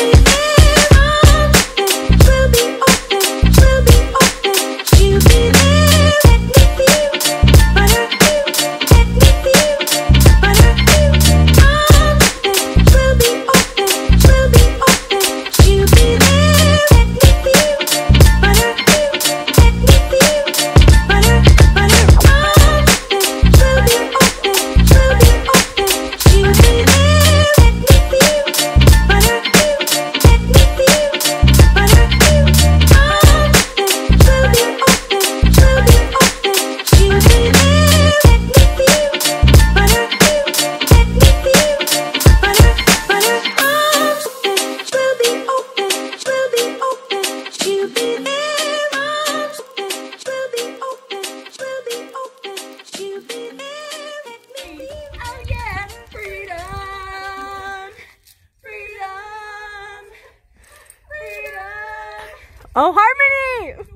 baby. Oh, Harmony!